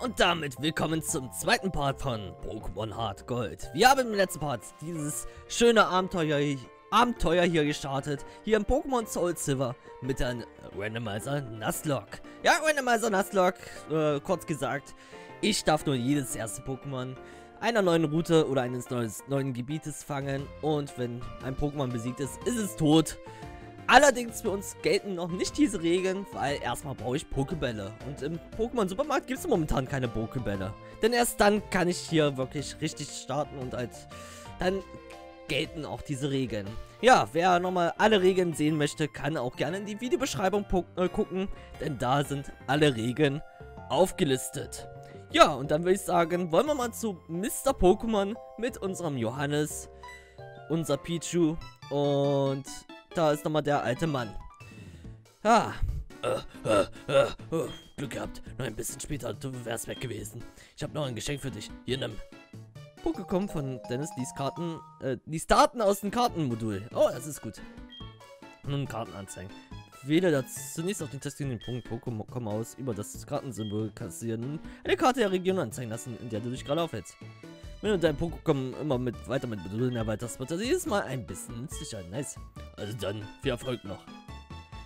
Und damit willkommen zum zweiten Part von Pokémon Hard Gold. Wir haben im letzten Part dieses schöne Abenteuer, Abenteuer hier gestartet, hier im Pokémon Soul Silver mit dem Randomizer Nuzlocke. Ja, Randomizer Nuzlocke, äh, kurz gesagt, ich darf nur jedes erste Pokémon einer neuen Route oder eines neues, neuen Gebietes fangen und wenn ein Pokémon besiegt ist, ist es tot. Allerdings für uns gelten noch nicht diese Regeln, weil erstmal brauche ich Pokebälle. Und im Pokémon Supermarkt gibt es momentan keine Pokebälle. Denn erst dann kann ich hier wirklich richtig starten und als dann gelten auch diese Regeln. Ja, wer nochmal alle Regeln sehen möchte, kann auch gerne in die Videobeschreibung äh, gucken, denn da sind alle Regeln aufgelistet. Ja, und dann würde ich sagen, wollen wir mal zu Mr. Pokémon mit unserem Johannes, unser Pichu und da ist nochmal der alte Mann. Ah. Äh, äh, oh, Glück gehabt. Nur ein bisschen später, du wärst weg gewesen. Ich habe noch ein Geschenk für dich. Hier, nimm. Pokémon von Dennis liest Karten, äh, liest Daten aus dem Kartenmodul. Oh, das ist gut. Nun Karten anzeigen. Wähle das zunächst auf den den Punkt Pokémon aus, über das Kartensymbol kassieren, eine Karte der Region anzeigen lassen, in der du dich gerade aufhältst. Wenn du dein Pokémon immer mit weiter mit Modulen erweiterst, wird er jedes Mal ein bisschen nützlicher. Nice. Also dann, viel Erfolg noch.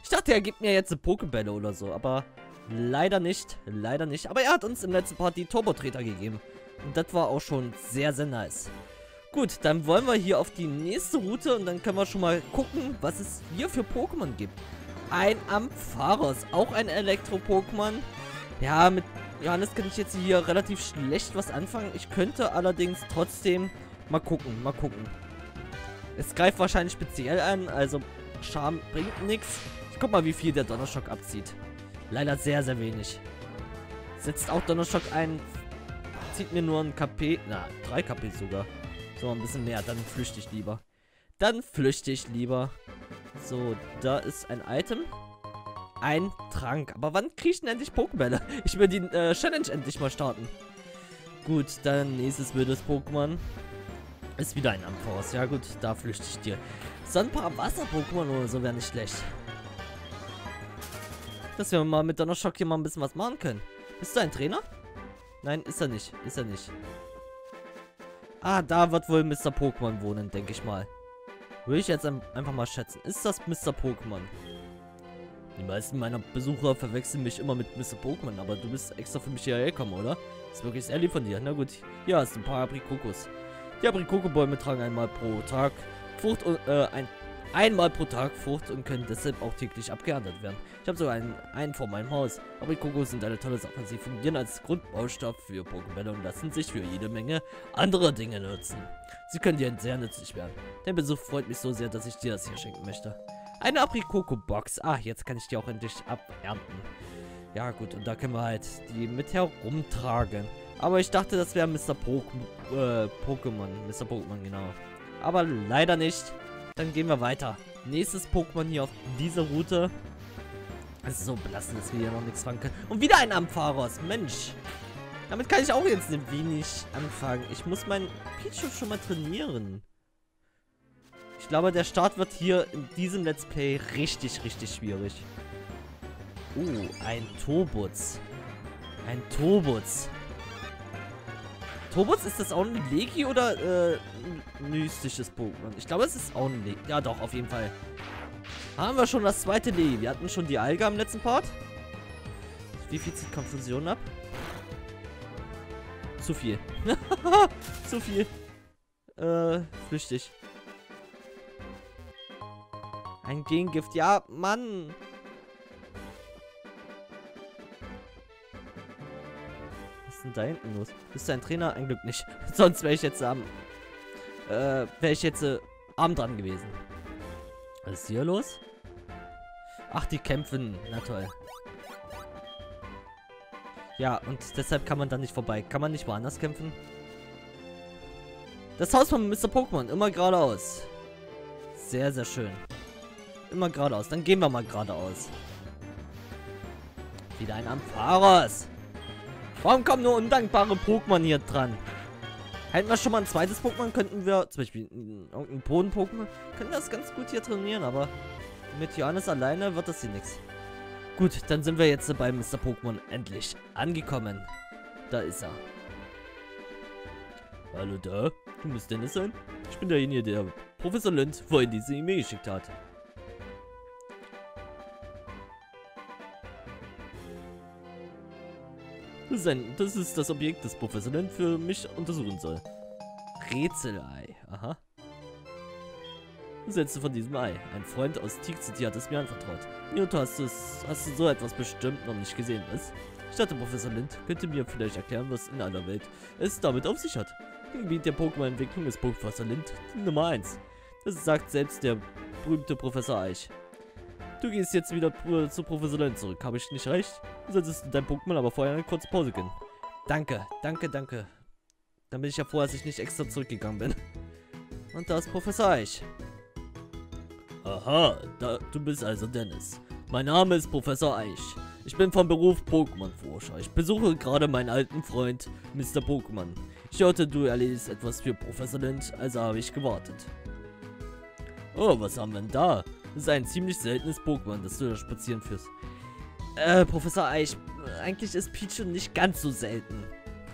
Ich dachte, er gibt mir jetzt Pokebälle oder so, aber leider nicht. Leider nicht. Aber er hat uns im letzten Part die Turbo-Treter gegeben. Und das war auch schon sehr, sehr nice. Gut, dann wollen wir hier auf die nächste Route und dann können wir schon mal gucken, was es hier für Pokémon gibt. Ein Ampharos, auch ein Elektro-Pokémon. Ja, mit Johannes kann ich jetzt hier relativ schlecht was anfangen. Ich könnte allerdings trotzdem mal gucken, mal gucken. Es greift wahrscheinlich speziell an, also Charme bringt nichts. Ich guck mal, wie viel der Donnerschock abzieht. Leider sehr, sehr wenig. Setzt auch Donnerschock ein, zieht mir nur ein KP, na, drei KP sogar. So, ein bisschen mehr, dann flüchte ich lieber. Dann flüchte ich lieber. So, da ist ein Item ein Trank. Aber wann kriege ich denn endlich Pokébälle? Ich will die äh, Challenge endlich mal starten. Gut, dann nächstes wildes Pokémon. Ist wieder ein Ampharos. Ja gut, da flüchte ich dir. So ein paar Wasser-Pokémon oder so wäre nicht schlecht. Dass wir mal mit Donnerschock hier mal ein bisschen was machen können. Bist du ein Trainer? Nein, ist er nicht. Ist er nicht. Ah, da wird wohl Mr. Pokémon wohnen, denke ich mal. Würde ich jetzt einfach mal schätzen. Ist das Mr. Pokémon? Die meisten meiner Besucher verwechseln mich immer mit Mr. Pokémon, aber du bist extra für mich hierher gekommen, oder? Ist wirklich sehr lieb von dir. Na gut, hier hast du ein paar Aprikokos. Die Aprikokobäume tragen einmal pro Tag Frucht und, äh, ein, einmal pro Tag Frucht und können deshalb auch täglich abgeerntet werden. Ich habe sogar einen, einen vor meinem Haus. Aprikokos sind eine tolle Sache. Sie fungieren als Grundbaustoff für Pokémon und lassen sich für jede Menge andere Dinge nutzen. Sie können dir sehr nützlich werden. Der Besuch freut mich so sehr, dass ich dir das hier schenken möchte. Eine Aprikoko-Box. Ah, jetzt kann ich die auch endlich abernten. Ja, gut. Und da können wir halt die mit herumtragen. Aber ich dachte, das wäre Mr. Po äh, Pokémon. Mr. Pokémon, genau. Aber leider nicht. Dann gehen wir weiter. Nächstes Pokémon hier auf dieser Route. Es ist so belastend, dass wir hier noch nichts fangen können. Und wieder ein Ampharos. Mensch. Damit kann ich auch jetzt ein wenig anfangen. Ich muss meinen Pichu schon mal trainieren. Ich glaube, der Start wird hier in diesem Let's Play richtig, richtig schwierig. Uh, ein Tobutz. Ein Tobutz. Tobutz, ist das auch ein Legi oder äh, ein mystisches Pokémon? Ich glaube, es ist auch ein Legi. Ja, doch, auf jeden Fall. Haben wir schon das zweite Legi. Wir hatten schon die Alge am letzten Part. Wie viel zieht Konfusion ab? Zu viel. Zu viel. Äh, flüchtig. Ein Gengift. Ja, Mann. Was ist denn da hinten los? Bist du ein Trainer? Ein Glück nicht. Sonst wäre ich jetzt am... Äh, wäre ich jetzt äh, arm dran gewesen. Was ist hier los? Ach, die kämpfen. Na toll. Ja, und deshalb kann man da nicht vorbei. Kann man nicht woanders kämpfen? Das Haus von Mr. Pokémon. Immer geradeaus. Sehr, sehr schön. Immer geradeaus. Dann gehen wir mal geradeaus. Wieder ein Ampharos. Warum kommen nur undankbare Pokémon hier dran? Hätten wir schon mal ein zweites Pokémon, könnten wir, zum Beispiel irgendein Boden-Pokémon, könnten wir das ganz gut hier trainieren, aber mit Johannes alleine wird das hier nichts. Gut, dann sind wir jetzt bei Mr. Pokémon endlich angekommen. Da ist er. Hallo da? Du musst Dennis sein? Ich bin derjenige, der Professor Lind vorhin diese E-Mail geschickt hat. Das ist, ein, das ist das Objekt, das Professor Lind für mich untersuchen soll. Rätselei. Aha. Sätze von diesem Ei. Ein Freund aus Teak City hat es mir anvertraut. Newton, hast, hast du so etwas bestimmt noch nicht gesehen, was? Ich dachte, Professor Lind könnte mir vielleicht erklären, was in aller Welt es damit auf sich hat. Im Gebiet der Pokémon-Entwicklung ist Professor Lind die Nummer 1. Das sagt selbst der berühmte Professor Eich. Du gehst jetzt wieder zu Professor Lind zurück, habe ich nicht recht? Du solltest dein Pokémon aber vorher eine kurze Pause gönnen. Danke, danke, danke. Dann bin ich ja froh, dass ich nicht extra zurückgegangen bin. Und da ist Professor Eich. Aha, da, du bist also Dennis. Mein Name ist Professor Eich. Ich bin vom Beruf Pokémon-Forscher. Ich besuche gerade meinen alten Freund Mr. Pokémon. Ich hörte, du erledigst etwas für Professor Lind, also habe ich gewartet. Oh, was haben wir denn da? Das ist ein ziemlich seltenes Pokémon, das du da spazieren führst. Äh, Professor Eich, eigentlich ist Pichu nicht ganz so selten,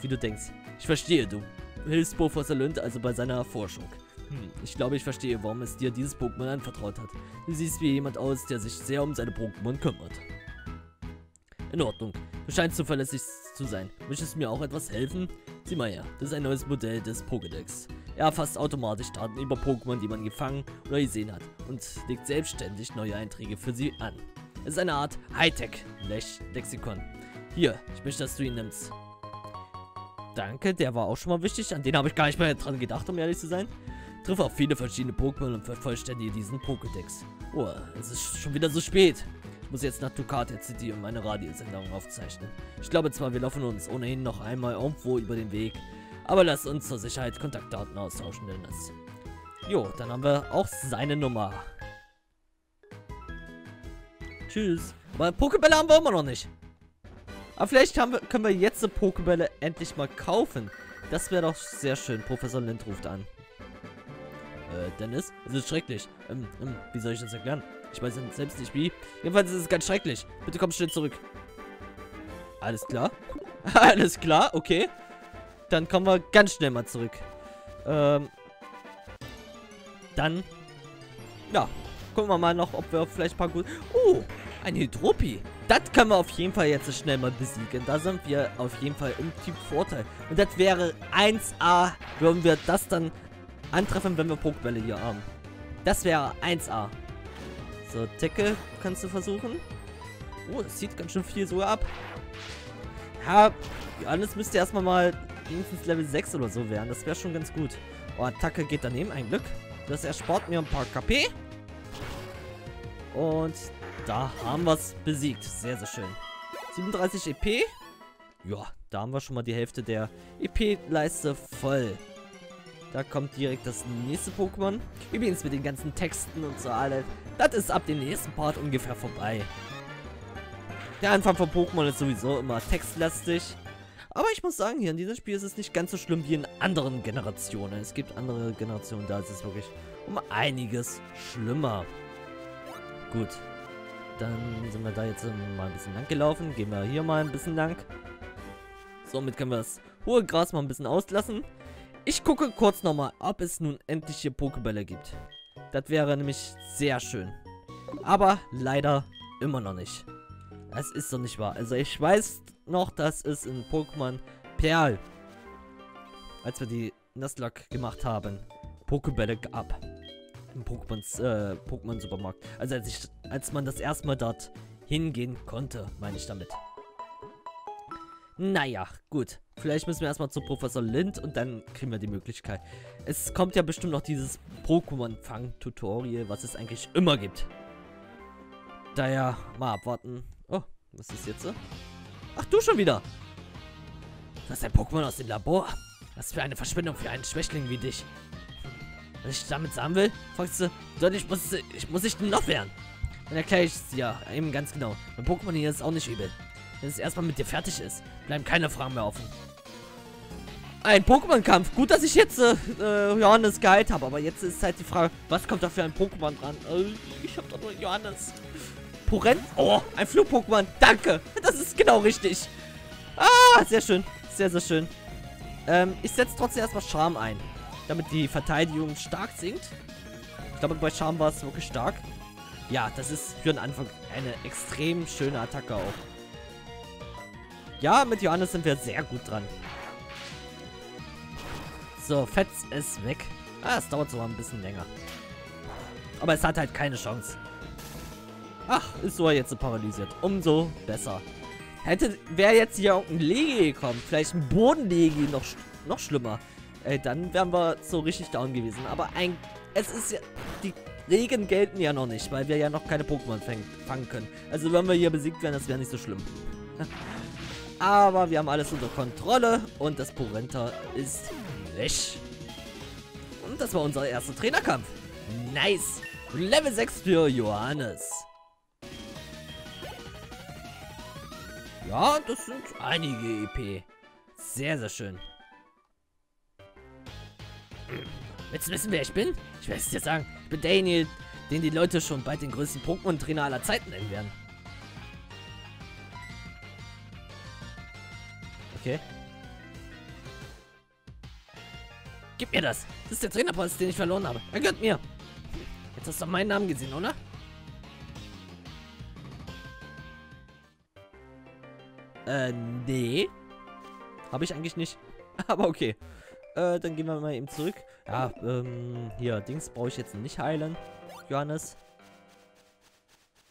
wie du denkst. Ich verstehe, du hilfst Professor Lind also bei seiner Forschung. Hm, ich glaube, ich verstehe, warum es dir dieses Pokémon anvertraut hat. Du siehst wie jemand aus, der sich sehr um seine Pokémon kümmert. In Ordnung. Du scheinst zuverlässig zu sein. Möchtest du mir auch etwas helfen? Sieh mal her, das ist ein neues Modell des Pokédex. Er erfasst automatisch Daten über Pokémon, die man gefangen oder gesehen hat und legt selbstständig neue Einträge für sie an. Es ist eine Art Hightech-Lexikon. Hier, ich möchte, dass du ihn nimmst. Danke, der war auch schon mal wichtig. An den habe ich gar nicht mehr dran gedacht, um ehrlich zu sein. Triff auf viele verschiedene Pokémon und vervollständige diesen Pokédex. Oh, es ist schon wieder so spät. Ich muss jetzt nach Ducati City und meine Radiosendung aufzeichnen. Ich glaube zwar, wir laufen uns ohnehin noch einmal irgendwo über den Weg, aber lass uns zur Sicherheit Kontaktdaten austauschen, Dennis. Jo, dann haben wir auch seine Nummer. Tschüss. Aber Pokebälle haben wir immer noch nicht. Aber vielleicht wir, können wir jetzt eine Pokebälle endlich mal kaufen. Das wäre doch sehr schön. Professor Lind ruft an. Äh, Dennis, es ist schrecklich. Ähm, ähm, wie soll ich das erklären? Ich weiß selbst nicht wie. Jedenfalls ist es ganz schrecklich. Bitte komm schnell zurück. Alles klar. Alles klar, okay. Dann kommen wir ganz schnell mal zurück. Ähm. Dann. Ja. Gucken wir mal noch, ob wir vielleicht ein paar gut. Oh, ein Hydropi. Das können wir auf jeden Fall jetzt schnell mal besiegen. Da sind wir auf jeden Fall im Typ Vorteil. Und das wäre 1A, würden wir das dann antreffen, wenn wir Pokebälle hier haben. Das wäre 1A. So, Decke kannst du versuchen. Oh, das sieht ganz schön viel so ab. Ja, Johannes müsste erstmal mal wenigstens Level 6 oder so werden. Das wäre schon ganz gut. Oh, Attacke geht daneben, ein Glück. Das erspart mir ein paar KP. Und da haben wir es besiegt. Sehr, sehr schön. 37 EP. Ja, da haben wir schon mal die Hälfte der EP-Leiste voll. Da kommt direkt das nächste Pokémon. Übrigens mit den ganzen Texten und so alles. Das ist ab dem nächsten Part ungefähr vorbei. Der Anfang von Pokémon ist sowieso immer textlastig. Aber ich muss sagen, hier in diesem Spiel ist es nicht ganz so schlimm wie in anderen Generationen. Es gibt andere Generationen, da ist es wirklich um einiges schlimmer. Gut. Dann sind wir da jetzt mal ein bisschen lang gelaufen. Gehen wir hier mal ein bisschen lang. Somit können wir das hohe Gras mal ein bisschen auslassen. Ich gucke kurz nochmal, ob es nun endlich hier Pokebälle gibt. Das wäre nämlich sehr schön. Aber leider immer noch nicht. Das ist doch nicht wahr. Also ich weiß noch, dass es in Pokémon Perl, als wir die Nuzlocke gemacht haben, Pokebälle gab. Im Pokémon äh, Pokémon Supermarkt. Also als, ich, als man das erstmal dort hingehen konnte, meine ich damit. Naja, gut. Vielleicht müssen wir erstmal zu Professor Lind und dann kriegen wir die Möglichkeit. Es kommt ja bestimmt noch dieses Pokémon-Fang-Tutorial, was es eigentlich immer gibt. Daher mal abwarten. Was ist jetzt so? Ach, du schon wieder. Das ist ein Pokémon aus dem Labor. Was für eine Verschwendung für einen Schwächling wie dich. Was ich damit sagen will, fragst du, soll ich muss, ich muss ich denn noch werden? Dann erkläre ich es dir eben ganz genau. Mein Pokémon hier ist auch nicht übel. Wenn es erstmal mit dir fertig ist, bleiben keine Fragen mehr offen. Ein Pokémon-Kampf. Gut, dass ich jetzt äh, äh, Johannes geheilt habe, aber jetzt ist halt die Frage, was kommt da für ein Pokémon dran? Äh, ich habe doch nur Johannes. Porent? Oh, ein Flug-Pokémon. Danke. Das ist genau richtig. Ah, sehr schön. sehr, sehr schön. Ähm, ich setze trotzdem erstmal Charme ein. Damit die Verteidigung stark sinkt. Ich glaube, bei Charme war es wirklich stark. Ja, das ist für den Anfang eine extrem schöne Attacke auch. Ja, mit Johannes sind wir sehr gut dran. So, Fetz ist weg. Ah, es dauert sogar ein bisschen länger. Aber es hat halt keine Chance. Ach, ist so jetzt paralysiert. Umso besser. Hätte, wäre jetzt hier auch ein Legi gekommen, vielleicht ein Bodenlegi noch, noch schlimmer, äh, dann wären wir so richtig down gewesen. Aber ein, es ist ja, die Regen gelten ja noch nicht, weil wir ja noch keine Pokémon fangen können. Also wenn wir hier besiegt werden, das wäre nicht so schlimm. Aber wir haben alles unter Kontrolle und das Porenta ist weg. Und das war unser erster Trainerkampf. Nice. Level 6 für Johannes. Ja, das sind einige EP. Sehr, sehr schön. Willst du wissen, wer ich bin? Ich werde es dir sagen. Ich bin Daniel, den die Leute schon bald den größten Pokémon-Trainer aller Zeiten nennen werden. Okay. Gib mir das. Das ist der Trainerpost, den ich verloren habe. Er gehört mir. Jetzt hast du meinen Namen gesehen, oder? Äh, nee. Habe ich eigentlich nicht. Aber okay. Äh, dann gehen wir mal eben zurück. Ja, ähm, hier, Dings brauche ich jetzt nicht heilen. Johannes.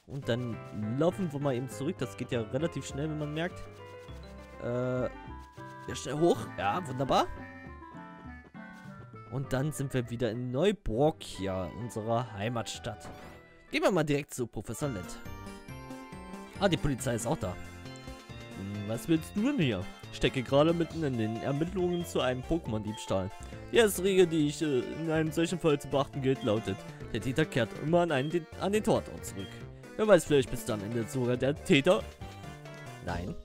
Und dann laufen wir mal eben zurück. Das geht ja relativ schnell, wenn man merkt. Äh, ja, schnell hoch. Ja, wunderbar. Und dann sind wir wieder in Neuburg hier, unserer Heimatstadt. Gehen wir mal direkt zu Professor Lett. Ah, die Polizei ist auch da. Was willst du denn hier? Ich stecke gerade mitten in den Ermittlungen zu einem Pokémon-Diebstahl. Die erste Regel, die ich äh, in einem solchen Fall zu beachten gilt, lautet, der Täter kehrt immer an, einen, an den Tatort zurück. Wer weiß, vielleicht bist du am Ende sogar der Täter? Nein.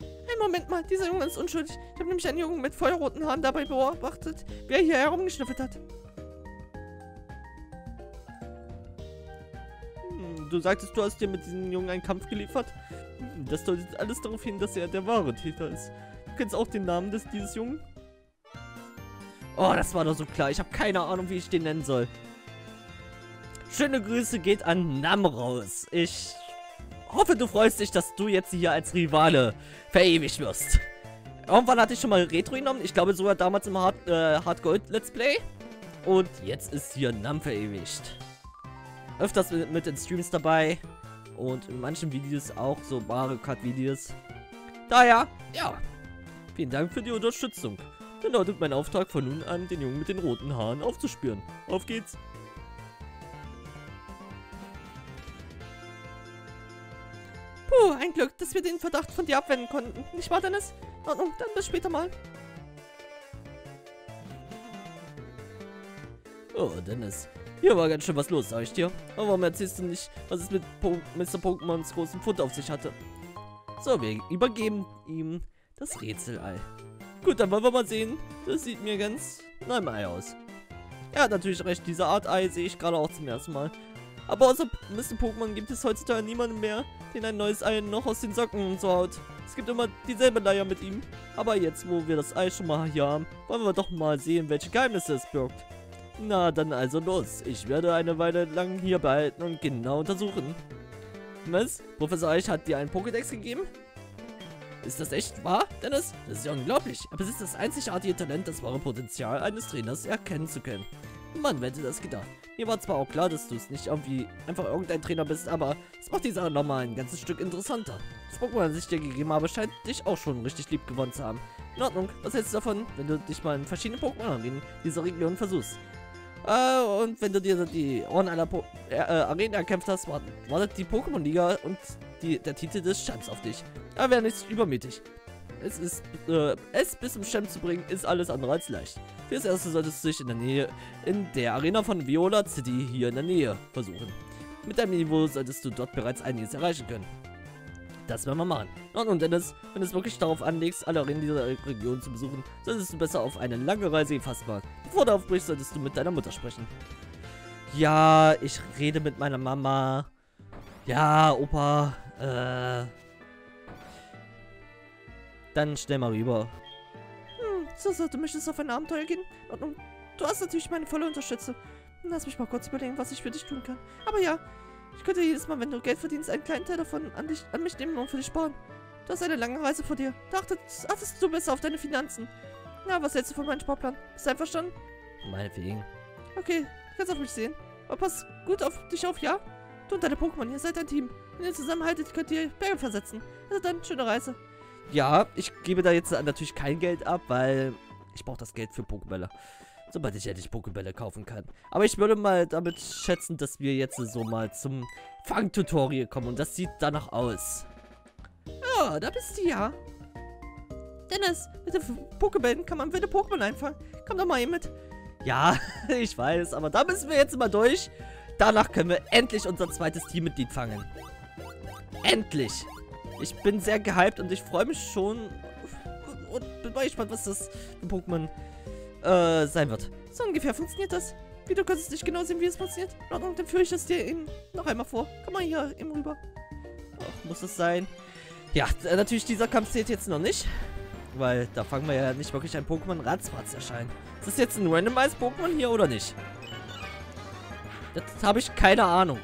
Hey, Moment mal, dieser Junge ist unschuldig. Ich habe nämlich einen Jungen mit feuerroten Haaren dabei beobachtet, wie er hier herumgeschnüffelt hat. Du sagtest, du hast dir mit diesem Jungen einen Kampf geliefert? Das deutet alles darauf hin, dass er der wahre Täter ist. Du kennst auch den Namen des dieses Jungen? Oh, das war doch so klar. Ich habe keine Ahnung, wie ich den nennen soll. Schöne Grüße geht an Nam raus. Ich hoffe, du freust dich, dass du jetzt hier als Rivale verewigt wirst. Irgendwann hatte ich schon mal Retro genommen. Ich glaube sogar damals im Hard, äh, Hard Gold Let's Play. Und jetzt ist hier Nam verewigt. Öfters mit, den Streams dabei. Und in manchen Videos auch so Mario Kart Videos. Daher, ja. Vielen Dank für die Unterstützung. Dann lautet mein Auftrag von nun an, den Jungen mit den roten Haaren aufzuspüren. Auf geht's. Puh, ein Glück, dass wir den Verdacht von dir abwenden konnten. Nicht wahr, Dennis? Ordnung, dann bis später mal. Oh, Dennis. Hier war ganz schön was los, sag ich dir. Aber warum erzählst du nicht, was es mit po Mr. Pokémons großen Fund auf sich hatte? So, wir übergeben ihm das Rätselei. Gut, dann wollen wir mal sehen. Das sieht mir ganz nach einem Ei aus. Er hat natürlich recht, diese Art Ei sehe ich gerade auch zum ersten Mal. Aber außer Mr. Pokémon gibt es heutzutage niemanden mehr, den ein neues Ei noch aus den Socken so haut. Es gibt immer dieselbe Leier mit ihm. Aber jetzt, wo wir das Ei schon mal hier haben, wollen wir doch mal sehen, welche Geheimnisse es birgt. Na, dann also los. Ich werde eine Weile lang hier behalten und genau untersuchen. Was? Professor Eich hat dir einen Pokédex gegeben? Ist das echt wahr, Dennis? Das ist ja unglaublich. Er besitzt das einzigartige Talent, das wahre Potenzial eines Trainers erkennen zu können. Mann, wer hätte das gedacht. Mir war zwar auch klar, dass du es nicht irgendwie einfach irgendein Trainer bist, aber es macht die Sache nochmal ein ganzes Stück interessanter. Das Pokémon, das ich dir gegeben habe, scheint dich auch schon richtig lieb gewonnen zu haben. In Ordnung, was hältst du davon, wenn du dich mal in verschiedenen Pokémon in dieser Region versuchst? Äh, und wenn du dir die Ohren einer po äh, Arena erkämpft hast, wartet die Pokémon-Liga und die, der Titel des Champs auf dich. Aber wäre nicht übermütig. Es ist, äh, es bis zum Champ zu bringen, ist alles andere als leicht. Fürs Erste solltest du dich in der Nähe, in der Arena von Viola City hier in der Nähe versuchen. Mit deinem Niveau solltest du dort bereits einiges erreichen können. Das werden wir machen. Und Dennis, wenn du es wirklich darauf anlegst, alle Arenen dieser Region zu besuchen, solltest du besser auf eine lange Reise gefasst machen. Bevor du aufbrichst, solltest du mit deiner Mutter sprechen. Ja, ich rede mit meiner Mama. Ja, Opa, äh... Dann schnell mal rüber. Hm, so, du möchtest auf ein Abenteuer gehen? Und, du hast natürlich meine volle Unterstützung. Lass mich mal kurz überlegen, was ich für dich tun kann. Aber ja, ich könnte jedes Mal, wenn du Geld verdienst, einen kleinen Teil davon an, dich, an mich nehmen und für dich sparen. Du hast eine lange Reise vor dir. Da achtest, achtest du besser auf deine Finanzen. Na, was hältst du von meinem Sparplan? Bist du einverstanden? Meinetwegen. Okay, kannst auf mich sehen. Aber pass gut auf dich auf, ja? Du und deine Pokémon, ihr seid ein Team. Wenn ihr zusammenhaltet, könnt ihr Berge versetzen. Also dann, schöne Reise. Ja, ich gebe da jetzt natürlich kein Geld ab, weil ich brauche das Geld für Pokébälle. Sobald ich endlich Pokébälle kaufen kann. Aber ich würde mal damit schätzen, dass wir jetzt so mal zum Fangtutorial kommen. Und das sieht danach aus. Ja, da bist du ja. Dennis, mit den Pokébällen kann man wilde Pokémon einfangen. Komm doch mal hier mit. Ja, ich weiß, aber da müssen wir jetzt mal durch. Danach können wir endlich unser zweites Teammitglied fangen. Endlich. Ich bin sehr gehypt und ich freue mich schon und bin mal gespannt, was das für Pokémon äh, sein wird. So ungefähr funktioniert das. Wie, du kannst nicht genau sehen, wie es funktioniert? In Ordnung, dann führe ich es dir eben noch einmal vor. Komm mal hier eben rüber. Ach, muss es sein. Ja, natürlich, dieser Kampf zählt jetzt noch nicht. Weil da fangen wir ja nicht wirklich ein Pokémon ratzfatz erscheinen. Ist das jetzt ein Randomized Pokémon hier oder nicht? Das habe ich keine Ahnung.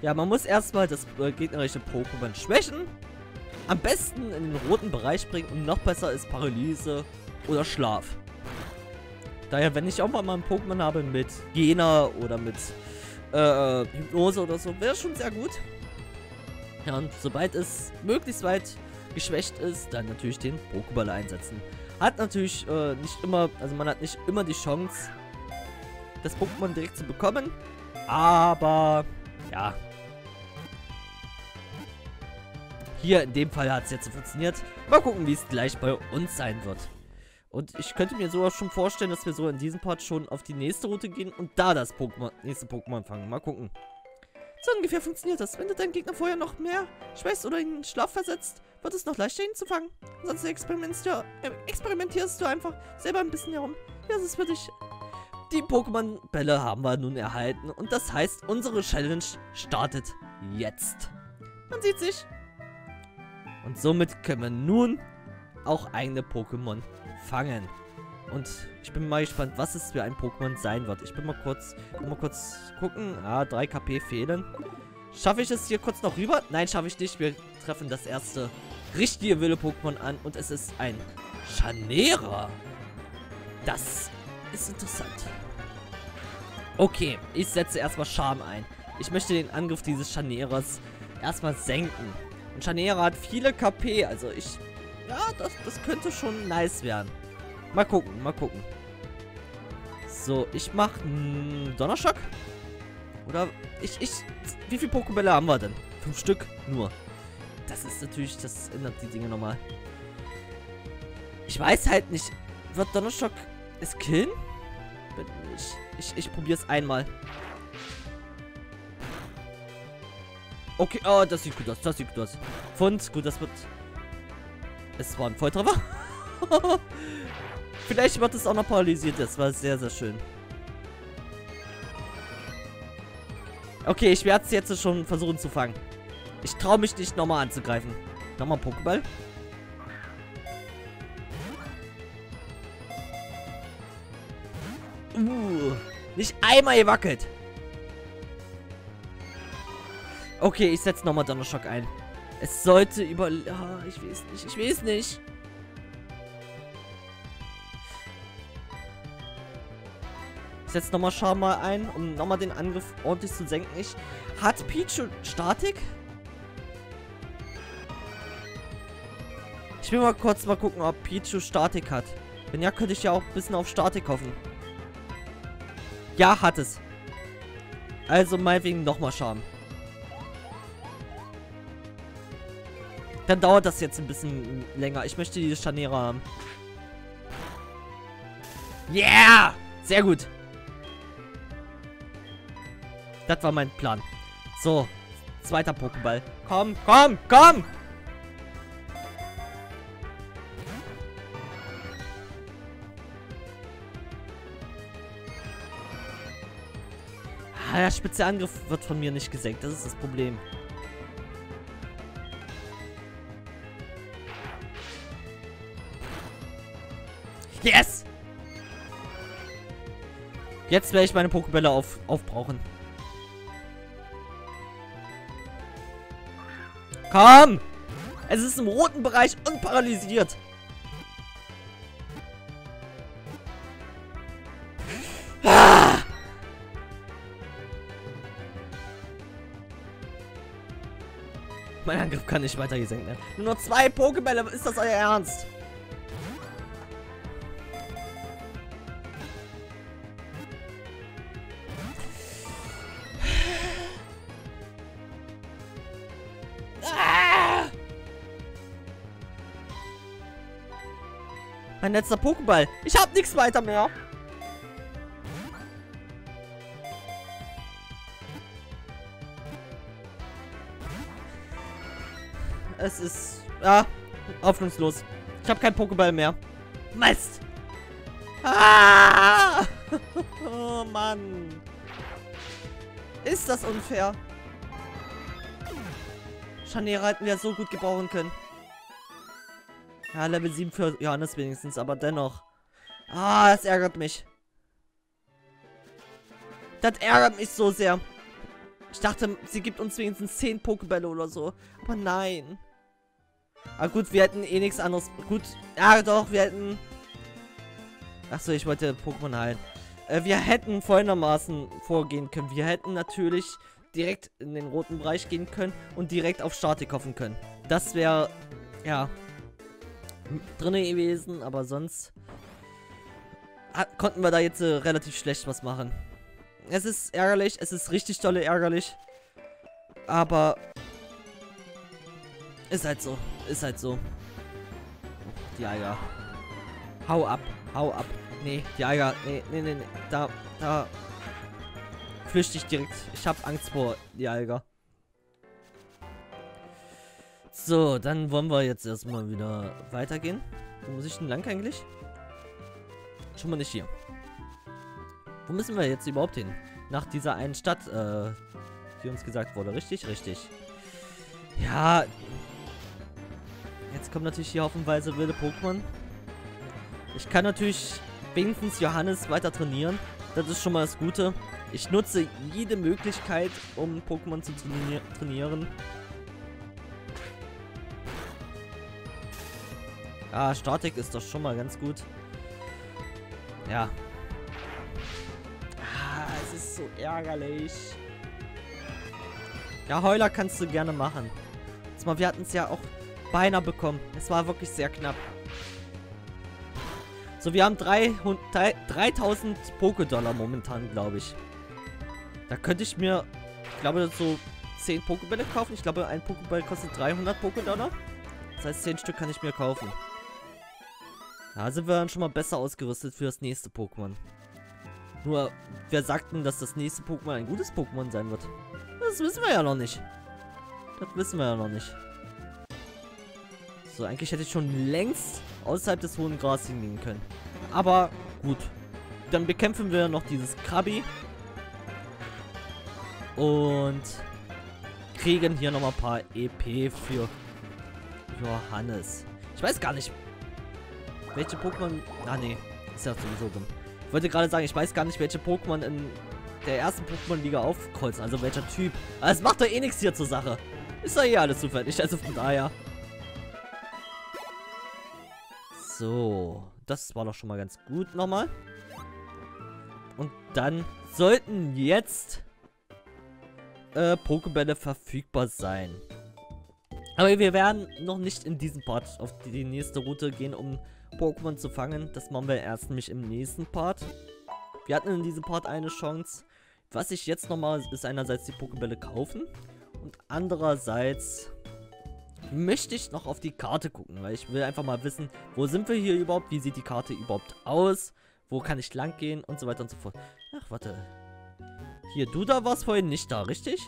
Ja, man muss erstmal das äh, gegnerische Pokémon schwächen. Am besten in den roten Bereich bringen und noch besser ist Paralyse oder Schlaf. Daher, wenn ich auch mal ein Pokémon habe mit Gena oder mit äh, Hypnose oder so, wäre schon sehr gut. Ja, und sobald es möglichst weit geschwächt ist, dann natürlich den Pokéball einsetzen. Hat natürlich äh, nicht immer, also man hat nicht immer die Chance, das Pokémon direkt zu bekommen. Aber, ja. Hier in dem Fall hat es jetzt funktioniert. Mal gucken, wie es gleich bei uns sein wird. Und ich könnte mir sogar schon vorstellen, dass wir so in diesem Part schon auf die nächste Route gehen und da das Pokémon, nächste Pokémon fangen. Mal gucken. So ungefähr funktioniert das. Wenn du deinen Gegner vorher noch mehr schwächst oder in Schlaf versetzt, wird es noch leichter, ihn zu fangen. Ansonsten experimentierst du, äh, experimentierst du einfach selber ein bisschen herum. Ja, das ist für dich die Pokémon-Bälle haben wir nun erhalten und das heißt, unsere Challenge startet jetzt. Man sieht sich. Und somit können wir nun auch eigene Pokémon fangen. Und ich bin mal gespannt, was es für ein Pokémon sein wird. Ich bin mal kurz, mal kurz gucken. Ah, 3 KP fehlen. Schaffe ich es hier kurz noch rüber? Nein, schaffe ich nicht. Wir treffen das erste richtige wilde Pokémon an und es ist ein Chanera. Das ist interessant. Okay, ich setze erstmal Charme ein. Ich möchte den Angriff dieses Chaneras erstmal senken. Und Chanera hat viele KP, also ich... Ja, das, das könnte schon nice werden. Mal gucken, mal gucken. So, ich mach Donnerschock. Oder ich, ich... Wie viele Pokébälle haben wir denn? Fünf Stück nur. Das ist natürlich, das ändert die Dinge nochmal. Ich weiß halt nicht, wird Donnerschock es killen? Ich, ich, ich probiere es einmal. Okay, oh, das sieht gut aus, das sieht gut aus. Fund, gut, das wird... Es war ein Volltreffer. Vielleicht wird es auch noch paralysiert, das war sehr, sehr schön. Okay, ich werde es jetzt schon versuchen zu fangen. Ich traue mich nicht nochmal anzugreifen. Nochmal Pokéball. Uh, nicht einmal gewackelt. Okay, ich setze nochmal Donnerschock ein. Es sollte über... Oh, ich weiß nicht, ich weiß nicht. Ich setze nochmal Charme mal ein, um nochmal den Angriff ordentlich zu senken. Ich... Hat Pichu Statik? Ich will mal kurz mal gucken, ob Pichu Statik hat. Wenn ja, könnte ich ja auch ein bisschen auf Statik hoffen. Ja, hat es. Also meinetwegen nochmal Charme. Dann dauert das jetzt ein bisschen länger. Ich möchte diese Scharniere haben. Yeah! Sehr gut. Das war mein Plan. So. Zweiter Pokéball. Komm, komm, komm! Ah, der Spezialangriff wird von mir nicht gesenkt. Das ist das Problem. Jetzt werde ich meine Pokebälle auf, aufbrauchen. Komm! Es ist im roten Bereich und paralysiert. Ah! Mein Angriff kann nicht weiter gesenkt werden. Nur zwei Pokebälle. Ist das euer Ernst? Mein letzter Pokéball. Ich habe nichts weiter mehr. Es ist... Ja, hoffnungslos. Ich habe keinen Pokéball mehr. Mist. Ah! oh Mann. Ist das unfair? Scharniere hätten wir so gut gebrauchen können. Ja, Level 7 für Johannes wenigstens, aber dennoch. Ah, das ärgert mich. Das ärgert mich so sehr. Ich dachte, sie gibt uns wenigstens 10 Pokebälle oder so. Aber nein. Aber gut, wir hätten eh nichts anderes. Gut, ja doch, wir hätten... Achso, ich wollte Pokémon heilen. Äh, wir hätten folgendermaßen vorgehen können. Wir hätten natürlich direkt in den roten Bereich gehen können und direkt auf Statik hoffen können. Das wäre, ja, drin gewesen, aber sonst konnten wir da jetzt äh, relativ schlecht was machen. Es ist ärgerlich, es ist richtig tolle ärgerlich. Aber ist halt so, ist halt so. Ja, ja. Hau ab, hau ab. Nee, Jager, nee, nee, nee, nee. Da, da flüchte ich direkt. Ich habe Angst vor Jager. So, dann wollen wir jetzt erstmal wieder weitergehen. Wo muss ich denn lang eigentlich? Schon mal nicht hier. Wo müssen wir jetzt überhaupt hin? Nach dieser einen Stadt, äh, die uns gesagt wurde. Richtig? Richtig. Ja. Jetzt kommen natürlich hier haufenweise wilde Pokémon. Ich kann natürlich wenigstens Johannes weiter trainieren. Das ist schon mal das Gute. Ich nutze jede Möglichkeit, um Pokémon zu traini trainieren. Ah, Statik ist doch schon mal ganz gut. Ja. Ah, es ist so ärgerlich. Ja, Heuler kannst du gerne machen. Jetzt mal, wir hatten es ja auch beinahe bekommen. Es war wirklich sehr knapp. So, wir haben 300, 3000 Pokédollar momentan, glaube ich. Da könnte ich mir, ich glaube, so 10 Pokébälle kaufen. Ich glaube, ein Pokéball kostet 300 Pokédollar. Das heißt, 10 Stück kann ich mir kaufen. Da sind wir dann schon mal besser ausgerüstet für das nächste Pokémon. Nur, wer sagt denn, dass das nächste Pokémon ein gutes Pokémon sein wird? Das wissen wir ja noch nicht. Das wissen wir ja noch nicht. So, eigentlich hätte ich schon längst außerhalb des hohen Gras hingehen können. Aber gut. Dann bekämpfen wir noch dieses Krabi. Und kriegen hier nochmal ein paar EP für Johannes. Ich weiß gar nicht, welche Pokémon... Ah, nee. Ist ja sowieso dumm. Ich wollte gerade sagen, ich weiß gar nicht, welche Pokémon in der ersten Pokémon-Liga aufkreuzen. Also welcher Typ. Aber es macht doch eh nichts hier zur Sache. Ist doch eh alles zufällig. Also von daher. So. Das war doch schon mal ganz gut nochmal. Und dann sollten jetzt äh, Pokébälle verfügbar sein. Aber wir werden noch nicht in diesem Part auf die nächste Route gehen, um Pokémon zu fangen. Das machen wir erst nämlich im nächsten Part. Wir hatten in diesem Part eine Chance. Was ich jetzt nochmal ist einerseits die Pokébälle kaufen und andererseits möchte ich noch auf die Karte gucken, weil ich will einfach mal wissen, wo sind wir hier überhaupt, wie sieht die Karte überhaupt aus, wo kann ich lang gehen und so weiter und so fort. Ach, warte. Hier, du da warst vorhin nicht da, richtig?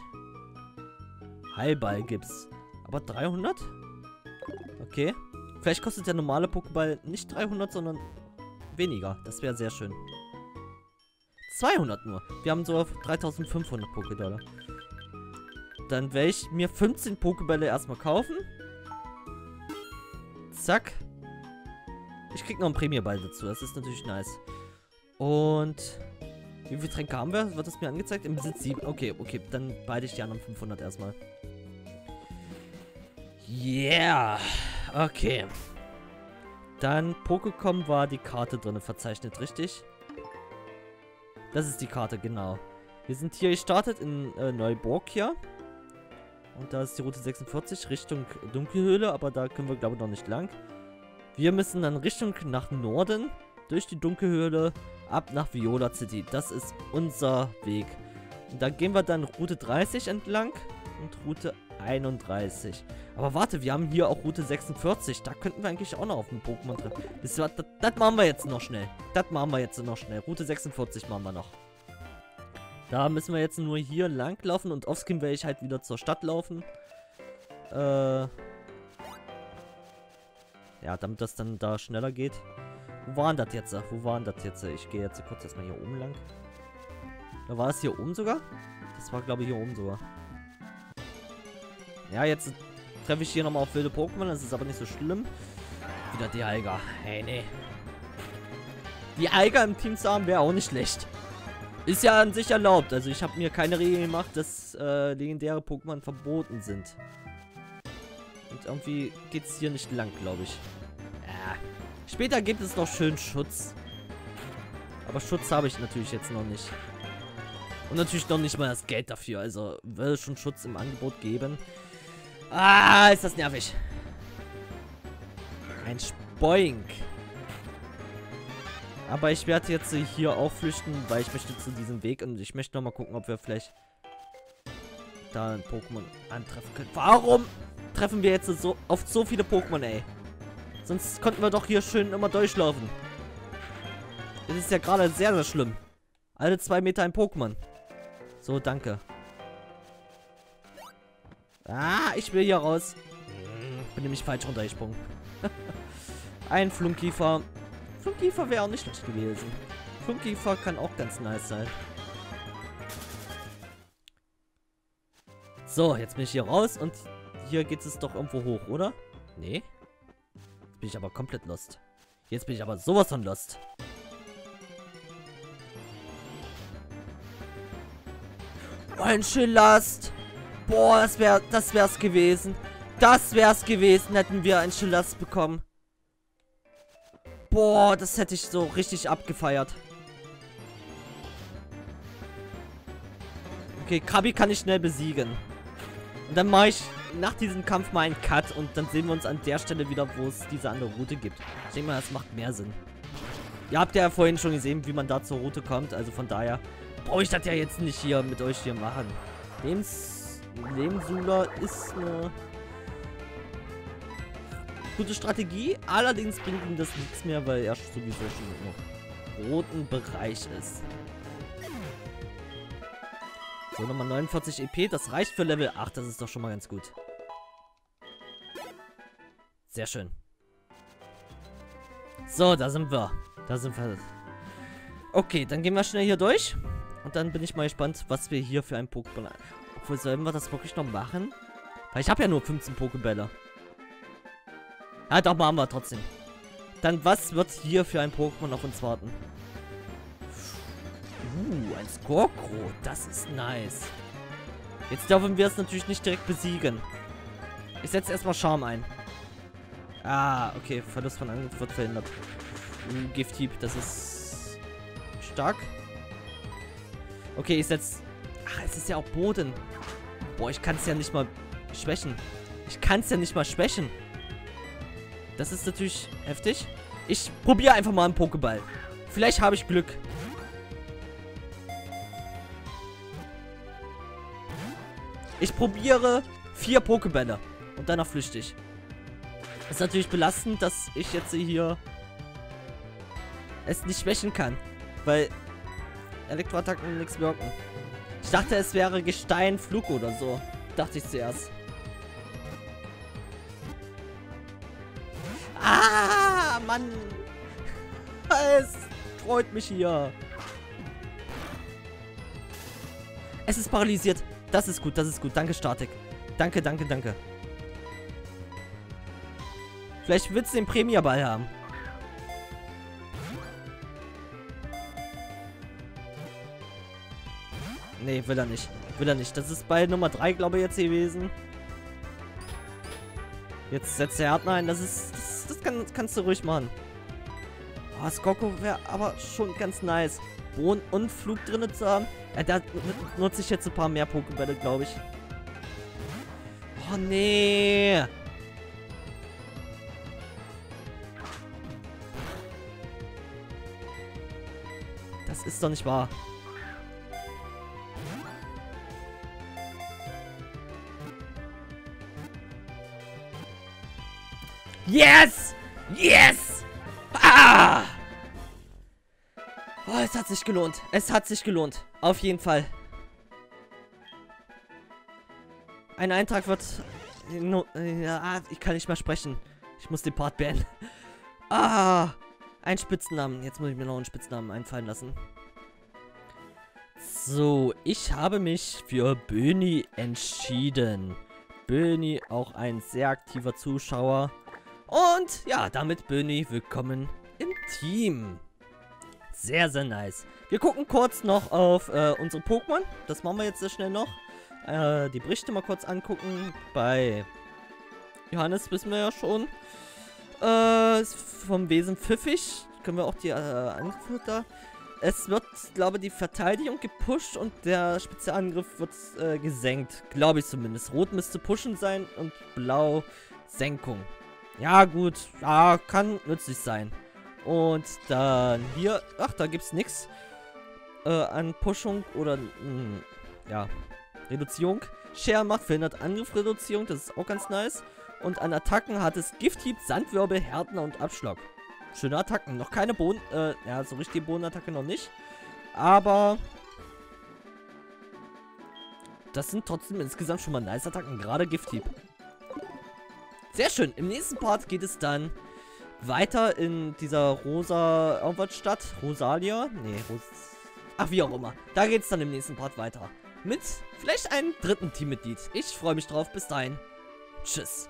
Heilball gibt's. Aber 300? Okay. Vielleicht kostet der normale Pokéball nicht 300, sondern weniger. Das wäre sehr schön. 200 nur. Wir haben so 3500 Pokédollar. Dann werde ich mir 15 Pokébälle erstmal kaufen. Zack. Ich krieg noch einen Prämieball dazu. Das ist natürlich nice. Und... Wie viele Tränke haben wir? Wird das mir angezeigt? Im Besitz 7. Okay, okay. Dann beide ich die anderen 500 erstmal. Yeah. Okay. Dann Pokécom war die Karte drin verzeichnet, richtig? Das ist die Karte, genau. Wir sind hier gestartet in äh, Neuburg hier. Und da ist die Route 46 Richtung Dunkelhöhle, aber da können wir glaube ich noch nicht lang. Wir müssen dann Richtung nach Norden durch die Dunkelhöhle ab nach Viola City. Das ist unser Weg. Und da gehen wir dann Route 30 entlang und Route 31. Aber warte, wir haben hier auch Route 46. Da könnten wir eigentlich auch noch auf ein Pokémon treffen. Das, das, das machen wir jetzt noch schnell. Das machen wir jetzt noch schnell. Route 46 machen wir noch. Da müssen wir jetzt nur hier lang laufen und offscreen werde ich halt wieder zur Stadt laufen. Äh. Ja, damit das dann da schneller geht. Wo waren das jetzt? Wo waren das jetzt? Ich gehe jetzt kurz erstmal hier oben lang. Da war es hier oben sogar? Das war, glaube ich, hier oben sogar. Ja, jetzt treffe ich hier nochmal auf wilde Pokémon. Das ist aber nicht so schlimm. Wieder die Alga. Hey, nee. Die Alga im Team zu haben wäre auch nicht schlecht. Ist ja an sich erlaubt. Also ich habe mir keine Regel gemacht, dass äh, legendäre Pokémon verboten sind. Und irgendwie geht es hier nicht lang, glaube ich. Äh. Später gibt es noch schön Schutz. Aber Schutz habe ich natürlich jetzt noch nicht. Und natürlich noch nicht mal das Geld dafür. Also will schon Schutz im Angebot geben. Ah, ist das nervig. Ein Spoink. Aber ich werde jetzt hier auch flüchten, weil ich möchte zu diesem Weg und ich möchte noch mal gucken, ob wir vielleicht da ein Pokémon antreffen können. Warum treffen wir jetzt so auf so viele Pokémon, ey? Sonst konnten wir doch hier schön immer durchlaufen. Das ist ja gerade sehr, sehr schlimm. Alle zwei Meter ein Pokémon. So, danke. Ah, ich will hier raus. Bin nämlich falsch runtergesprungen. ein Flunkiefer. Flunkiefer wäre auch nicht schlecht gewesen. Flunkiefer kann auch ganz nice sein. So, jetzt bin ich hier raus und hier geht es doch irgendwo hoch, oder? Nee. Jetzt bin ich aber komplett lost. Jetzt bin ich aber sowas von lost. Ein Schillast. Boah, das wäre das wär's gewesen. Das wär's gewesen, hätten wir ein Schillast bekommen. Boah, das hätte ich so richtig abgefeiert. Okay, Krabi kann ich schnell besiegen. Und dann mache ich nach diesem Kampf mal einen Cut und dann sehen wir uns an der Stelle wieder, wo es diese andere Route gibt. Ich denke mal, das macht mehr Sinn. Ihr habt ja vorhin schon gesehen, wie man da zur Route kommt. Also von daher brauche ich das ja jetzt nicht hier mit euch hier machen. Lebens Lebensula ist eine gute Strategie. Allerdings bringt ihm das nichts mehr, weil er sowieso schon im roten Bereich ist. So, nochmal 49 EP. Das reicht für Level 8. Das ist doch schon mal ganz gut. Sehr schön. So, da sind wir. Da sind wir. Okay, dann gehen wir schnell hier durch. Und dann bin ich mal gespannt, was wir hier für ein Pokéball... Obwohl, sollen wir das wirklich noch machen? Weil ich habe ja nur 15 Pokébälle. Ja, doch, machen wir trotzdem. Dann, was wird hier für ein Pokémon auf uns warten? Uh, ein Skorkro. Das ist nice. Jetzt dürfen wir es natürlich nicht direkt besiegen. Ich setze erstmal Charme ein. Ah, okay. Verlust von Angriff wird verhindert. Uh, Gifthieb, das ist stark. Okay, ich setze... Ach, es ist ja auch Boden. Boah, ich kann es ja nicht mal schwächen. Ich kann es ja nicht mal schwächen. Das ist natürlich heftig. Ich probiere einfach mal einen Pokéball. Vielleicht habe ich Glück. Ich probiere vier Pokebälle. Und danach flüchte ich. Ist natürlich belastend, dass ich jetzt hier es nicht schwächen kann. Weil Elektroattacken nichts wirken. Ich dachte, es wäre Gestein, Flug oder so. Dachte ich zuerst. Ah, Mann. Es freut mich hier. Es ist paralysiert. Das ist gut, das ist gut. Danke, Statik. Danke, danke, danke. Vielleicht willst du den Premierball haben. Nee, will er nicht. Will er nicht. Das ist bei Nummer 3, glaube ich, jetzt gewesen. Jetzt setzt der Härtner ein. Das ist. Das, das, kann, kannst du ruhig machen. Oh, Skoko wäre aber schon ganz nice. Bohnen und Flug drin zu haben. Ja, da nutze ich jetzt ein paar mehr Pokébälle, glaube ich. Oh, nee. Das ist doch nicht wahr. Yes! Yes! Ah! Oh, es hat sich gelohnt. Es hat sich gelohnt. Auf jeden Fall. Ein Eintrag wird... Ja, ich kann nicht mehr sprechen. Ich muss den Part beenden. Ah! Ein Spitznamen. Jetzt muss ich mir noch einen Spitznamen einfallen lassen. So, ich habe mich für Böni entschieden. Böni, auch ein sehr aktiver Zuschauer. Und ja, damit Böni, willkommen im Team. Sehr, sehr nice. Wir gucken kurz noch auf äh, unsere Pokémon. Das machen wir jetzt sehr schnell noch. Äh, die Berichte mal kurz angucken. Bei Johannes wissen wir ja schon. Äh, vom Wesen pfiffig. Können wir auch die äh, Angriffe da. Es wird, glaube ich, die Verteidigung gepusht und der Spezialangriff wird äh, gesenkt. Glaube ich zumindest. Rot müsste pushen sein und blau Senkung. Ja, gut. Ja, kann nützlich sein. Und dann hier, ach, da gibt's nichts äh, an Pushung oder, mh, hm, ja, Reduzierung. Share macht verhindert Angriffreduzierung, das ist auch ganz nice. Und an Attacken hat es Gifthieb, Sandwirbel, Härtner und Abschlag. Schöne Attacken. Noch keine Boden, äh, ja, so richtige Bodenattacke noch nicht. Aber das sind trotzdem insgesamt schon mal nice Attacken, gerade Gifthieb. Sehr schön. Im nächsten Part geht es dann weiter in dieser rosa irgendwas Stadt. Rosalia? Nee, Ros Ach, wie auch immer. Da geht es dann im nächsten Part weiter. Mit vielleicht einem dritten Teammitglied. Ich freue mich drauf. Bis dahin. Tschüss.